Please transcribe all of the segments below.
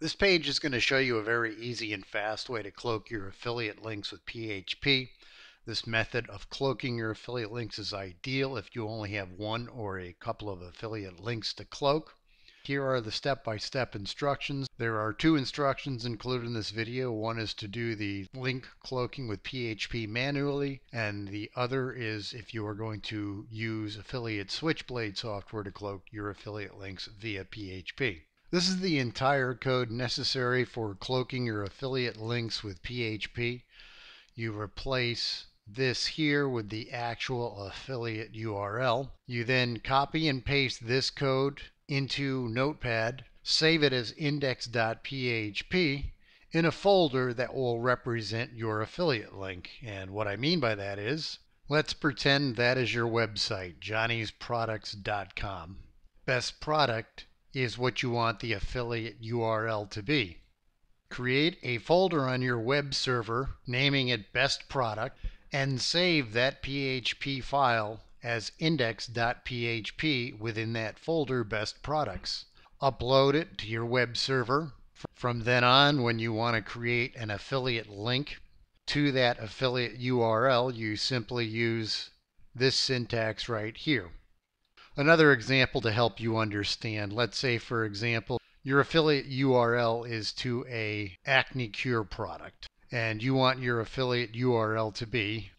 This page is going to show you a very easy and fast way to cloak your affiliate links with PHP. This method of cloaking your affiliate links is ideal if you only have one or a couple of affiliate links to cloak. Here are the step-by-step -step instructions. There are two instructions included in this video. One is to do the link cloaking with PHP manually, and the other is if you are going to use affiliate Switchblade software to cloak your affiliate links via PHP. This is the entire code necessary for cloaking your affiliate links with PHP. You replace this here with the actual affiliate URL. You then copy and paste this code into Notepad, save it as index.php in a folder that will represent your affiliate link. And what I mean by that is, let's pretend that is your website, johnnysproducts.com. Best product is what you want the affiliate URL to be. Create a folder on your web server naming it best product and save that PHP file as index.php within that folder best products. Upload it to your web server. From then on, when you want to create an affiliate link to that affiliate URL, you simply use this syntax right here. Another example to help you understand, let's say for example, your affiliate URL is to a acne cure product and you want your affiliate URL to be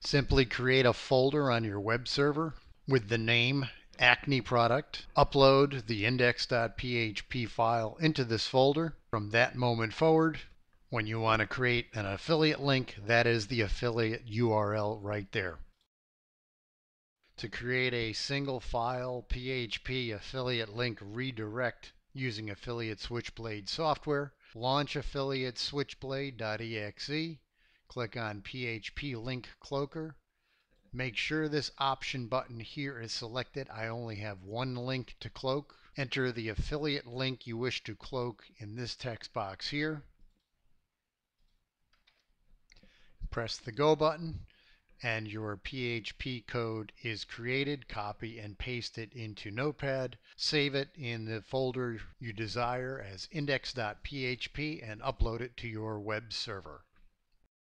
simply create a folder on your web server with the name acne product, upload the index.php file into this folder. From that moment forward, when you want to create an affiliate link, that is the affiliate URL right there to create a single file PHP affiliate link redirect using affiliate switchblade software. Launch affiliate switchblade.exe. Click on PHP link cloaker. Make sure this option button here is selected. I only have one link to cloak. Enter the affiliate link you wish to cloak in this text box here. Press the go button and your PHP code is created, copy and paste it into Notepad, save it in the folder you desire as index.php and upload it to your web server.